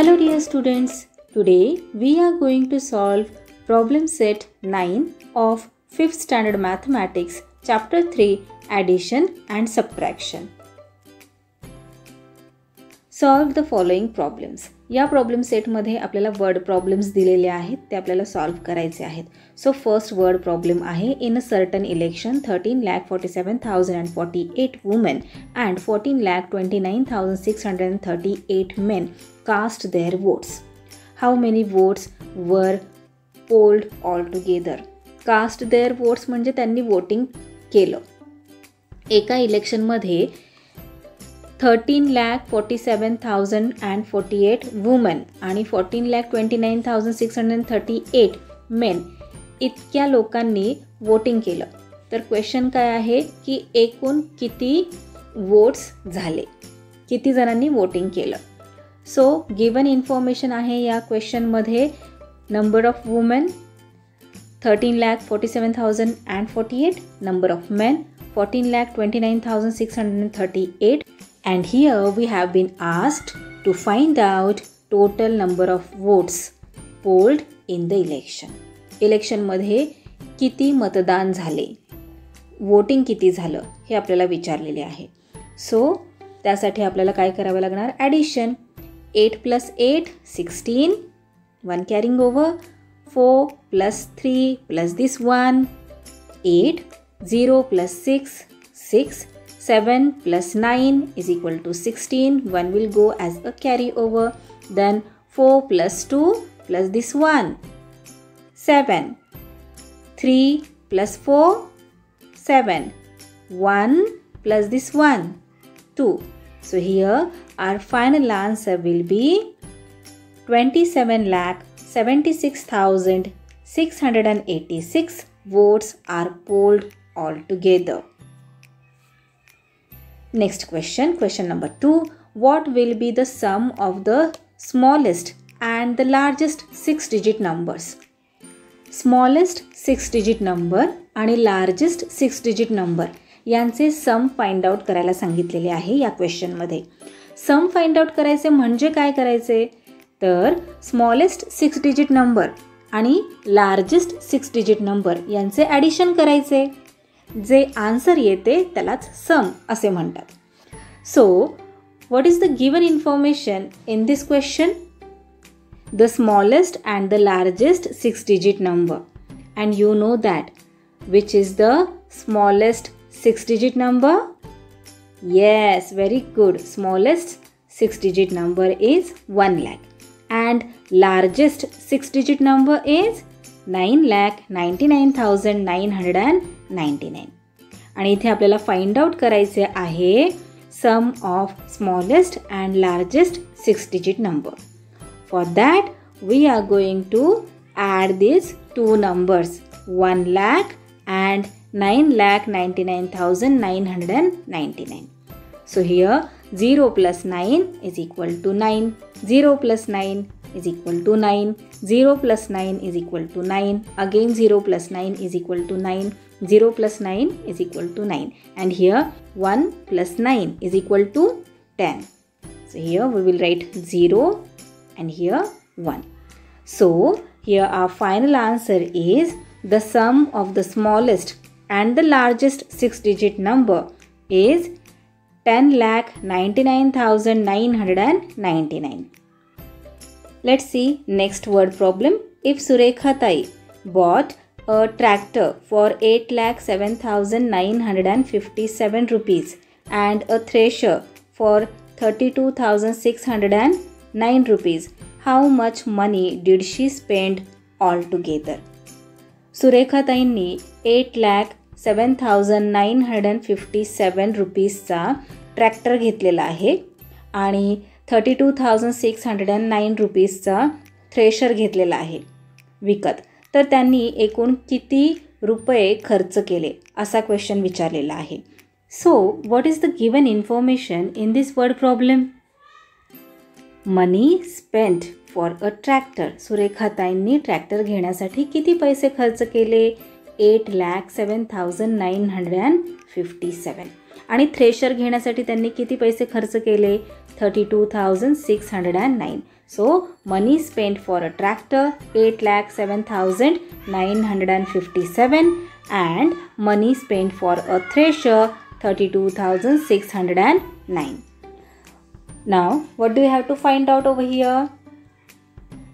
Hello dear students. Today we are going to solve problem set 9 of 5th standard mathematics chapter 3 addition and subtraction. Solve the following problems. या problem सेटमध्ये आपल्याला word problems दिलेले आहेत ते आपल्याला solve करायचे आहेत. सो फर्स्ट वर्ड प्रॉब्लेम आहे. In a certain election thirteen lakh forty seven thousand and forty eight women and fourteen lakh twenty nine thousand six hundred and thirty eight men cast their votes how many votes were polled altogether cast their votes म्हणजे त्यांनी voting केलं. एका इलेक्शनमध्ये thirteen lakh forty seven thousand and forty eight women आणि fourteen lakh twenty nine thousand six hundred thirty eight men इतक्या लोकांनी voting केलं. तर question काय आहे? की एकूण किती वोट्स झाले? किती जणांनी वोटिंग केलं? सो गिवन इन्फॉर्मेशन आहे या क्वेश्चनमध्ये number of women thirteen lakh forty seven thousand and forty eight number of men fourteen lakh twenty nine thousand six hundred thirty eight and here we have been asked to find out total number of votes polled in the election. इलेक्शनमध्ये किती मतदान झाले? Voting किती झालं? हे आपल्याला विचारलेले आहे. सो त्यासाठी आपल्याला काय करावं लागणार? Addition eight plus eight sixteen one carrying over four plus three plus this one eight zero plus six six 7 plus 9 is equal to 16. 1 will go as a carryover. Then 4 plus 2 plus this 1. 7. 3 plus 4, 7. 1 plus this 1, 2. So here our final answer will be 27 lakh 76,686 votes are polled altogether. Next question, question number 2. What will be the sum of the smallest and the largest 6 digit numbers? Smallest six digit number आणि largest six digit number यांचे sum find out करायला सांगितलेले आहे या क्वेश्चनमध्ये sum find out करायचे म्हणजे काय करायचे तर स्मॉलेस्ट सिक्स डिजिट नंबर आणि लार्जेस्ट सिक्स डिजिट नंबर यांचे ॲडिशन करायचे जे आन्सर येते त्यालाच सम असे म्हणतात so what is the given information in this question the smallest and the largest six digit number and you know that which is the smallest six digit number yes very good smallest six digit number is one lakh and largest six digit number is nine lakh ninety nine thousand nine hundred and ninety nine आणि इथे आपल्याला find out करायचे आहे sum of smallest and largest six digit number for that we are going to add this two numbers one lakh and nine lakh ninety nine thousand nine hundred and ninety nine so here zero plus nine is equal to nine zero plus nine is equal to 9 0 plus 9 is equal to 9 again 0 plus 9 is equal to 9 0 plus 9 is equal to 9 and here 1 plus 9 is equal to 10 so here we will write 0 and here 1 so here our final answer is the sum of the smallest and the largest six digit number is 10 lakh 99,999 Let's see next word problem. If Surekha Tai bought a tractor for 8 lakh 7957 rupees and a thresher for 32609 rupees, how much money did she spend altogether? Surekha ताईंनी eight lakh seven thousand nine hundred and fifty seven रुपीजचा tractor घेतलेला आहे आणि thirty two thousand six hundred and nine रुपीजचा thresher घेतलेला आहे विकत. तर त्यांनी एकूण किती रुपये खर्च केले असा क्वेश्चन विचारलेला आहे. So what is the given information in this word problem money spent for a tractor सुरेखाताईंनी tractor घेण्यासाठी किती पैसे खर्च केले? Eight lakh seven thousand nine hundred and fifty seven आणि थ्रेशर घेण्यासाठी त्यांनी किती पैसे खर्च केले? Thirty two thousand six hundred and nine so money spend for a tractor eight lakh seven thousand nine hundred and fifty seven and money spend for a thresher thirty two thousand six hundred and nine now what do you have to find out over here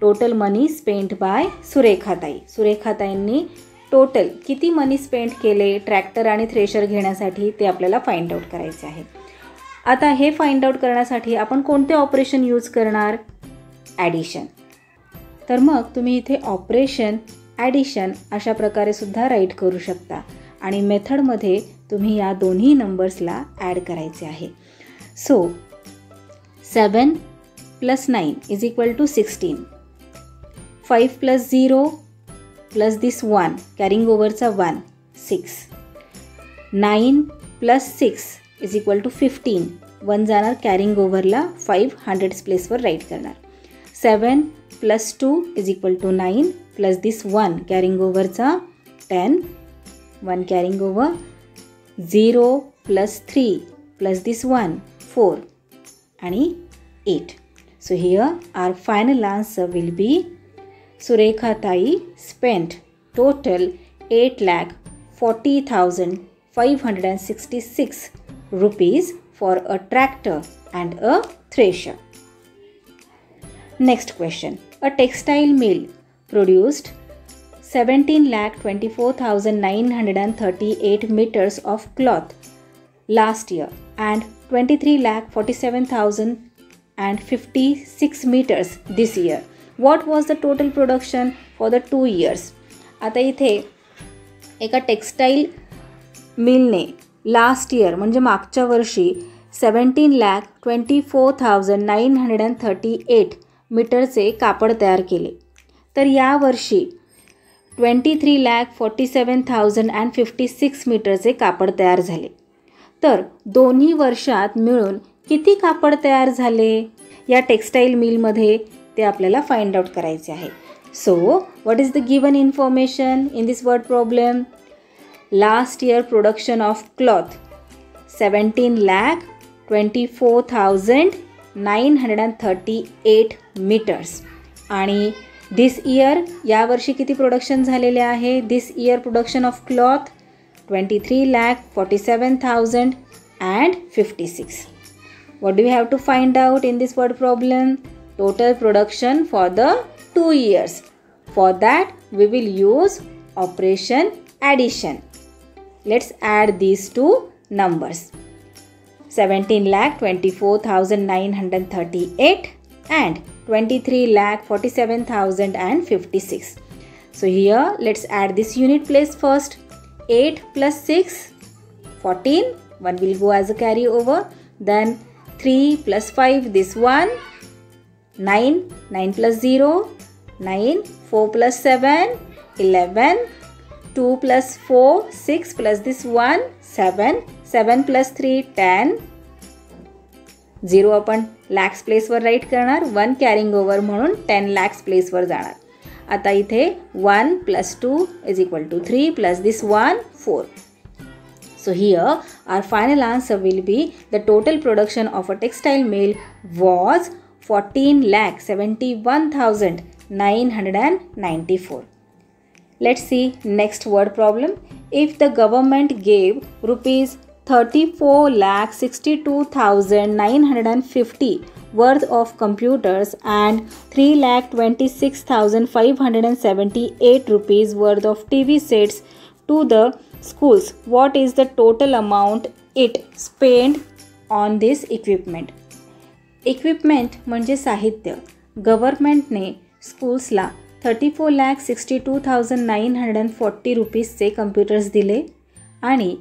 total money spend by सुरेखाताई सुरेखाताईंनी total किती money spend केले tractor आणि thresher घेण्यासाठी ते आपल्याला find out करायचे आहे. आता हे फाइंड आउट करण्यासाठी आपण कोणते ऑपरेशन यूज करणार? ॲडिशन तर मग तुम्ही इथे ऑपरेशन ॲडिशन अशा प्रकारे सुद्धा राईट करू शकता आणि मेथडमध्ये तुम्ही या दोन्ही नंबर्सला ॲड करायचे आहे. So seven plus nine is equal to sixteen five plus zero plus this one carrying ओव्हरचा one six nine plus six is equal to fifteen one जाणार कॅरिंग ओव्हरला फाईव्ह हंड्रेड्स प्लेसवर राईट करणार. Seven plus two is equal to nine plus this one carrying ओव्हरचा ten one carrying over zero plus three plus this one four आणि eight so here are final answer will be Surekha Tai spent total 8 lakh 40,566 rupees for a tractor and a thresher. Next question. A textile mill produced 17 lakh 24,938 meters of cloth last year and 23 lakh 47,056 meters this year what was the total production for the two years आता इथे एका textile मिलने last year म्हणजे मागच्या वर्षी seventeen lakh twenty four thousand nine hundred and thirty eight मीटरचे कापड तयार केले. तर यावर्षी twenty three lakh forty seven thousand and fifty six मीटरचे कापड तयार झाले. तर दोन्ही वर्षात मिळून किती कापड तयार झाले? या टेक्स्टाईल मिलमध्ये ते आपल्याला फाइंड आउट करायचे आहे. So what is the given information in this word problem last year production of cloth seventeen lakh twenty four thousand nine hundred and thirty eight metres आणि दिस इयर यावर्षी किती production झालेले आहे? This year production of cloth twenty three lakh forty seven thousand and fifty six what do have to find out in this word problem total production for the 2 years. For that we will use operation addition. Let's add these two numbers. 17 lakh 24,938 and 23 lakh 47,056. So here let's add this unit place first. 8 plus 6 14 1 will go as a carry over then 3 plus 5 this one 9, 9 plus 0, 9, 4 plus 7, 11, 2 plus 4, 6 plus this 1, 7, 7 plus 3, 10, 0 आपण lakhs प्लेसवर write करणार one carrying over म्हणून ten lakhs प्लेसवर जाणार आता इथे one plus two is equal to three plus this one four So here our final answer will be the total production of a textile mill was 14 lakh 71,994. Let's see next word problem. If the government gave rupees 34 lakh 62,950 worth of computers and 3 lakh 26,578 rupees worth of TV sets to the schools, what is the total amount it spent on this equipment? Equipment म्हणजे साहित्य. गव्हर्मेंटने स्कूल्सला thirty four lakh sixty two thousand nine hundred and forty रुपीजचे computers दिले आणि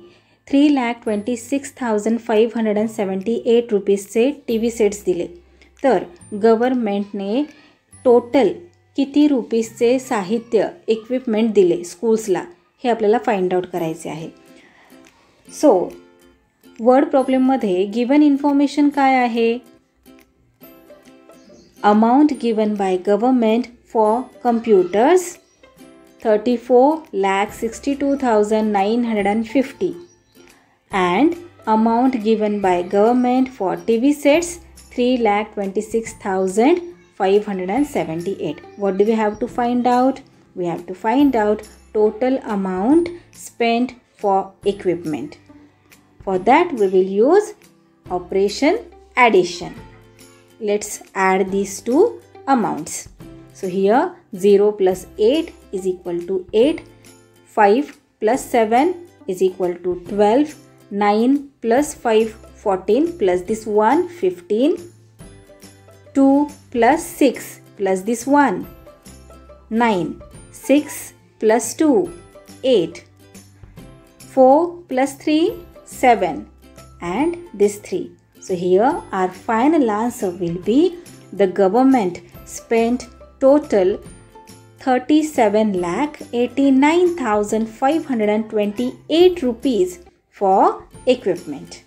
three lakh twenty six thousand five hundred and seventy eight रुपीजचे T V sets दिले. तर गव्हर्मेंटने total किती रुपीजचे साहित्य equipment दिले स्कूल्सला हे आपल्याला फाइंड आउट करायचे आहे. सो वर्ड प्रॉब्लेममध्ये गिवन इन्फॉर्मेशन काय आहे? Amount given by government for computers 34 lakh 62,950 and amount given by government for TV sets 3 lakh 26,578. What do we have to find out? We have to find out total amount spent for equipment. For that we will use operation addition. Let's add these two amounts. So here 0 plus 8 is equal to 8, 5 plus 7 is equal to 12, 9 plus 5 14 plus this 1 15, 2 plus 6 plus this 1 9, 6 plus 2 8, 4 plus 3 7 and this 3. So here our final answer will be the government spent total 37 lakh 89,528 rupees for equipment.